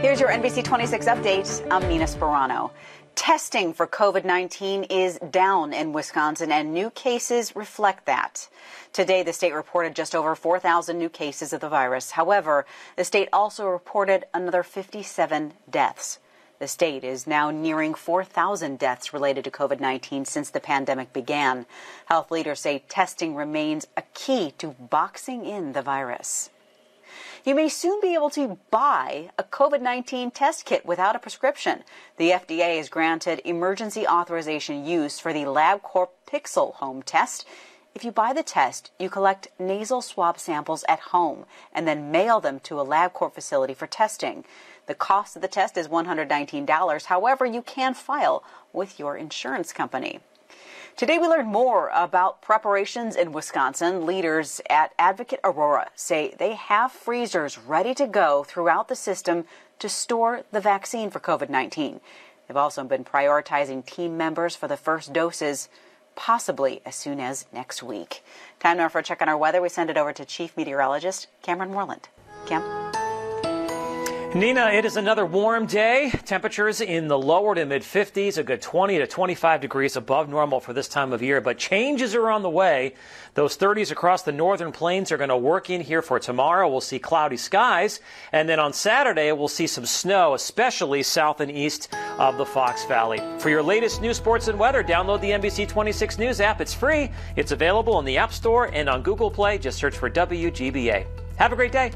Here's your NBC 26 update. I'm Nina Sperano. Testing for COVID 19 is down in Wisconsin, and new cases reflect that. Today, the state reported just over 4,000 new cases of the virus. However, the state also reported another 57 deaths. The state is now nearing 4,000 deaths related to COVID 19 since the pandemic began. Health leaders say testing remains a key to boxing in the virus. You may soon be able to buy a COVID 19 test kit without a prescription. The FDA has granted emergency authorization use for the LabCorp Pixel home test. If you buy the test, you collect nasal swab samples at home and then mail them to a LabCorp facility for testing. The cost of the test is $119. However, you can file with your insurance company. Today we learned more about preparations in Wisconsin. Leaders at Advocate Aurora say they have freezers ready to go throughout the system to store the vaccine for COVID 19. They've also been prioritizing team members for the first doses, possibly as soon as next week. Time now for a check on our weather. We send it over to Chief Meteorologist Cameron Moreland. Cam? Nina, it is another warm day. Temperatures in the lower to mid 50s, a good 20 to 25 degrees above normal for this time of year, but changes are on the way. Those 30s across the northern plains are going to work in here for tomorrow. We'll see cloudy skies, and then on Saturday, we'll see some snow, especially south and east of the Fox Valley. For your latest news, sports, and weather, download the NBC 26 News app. It's free. It's available in the App Store and on Google Play. Just search for WGBA. Have a great day.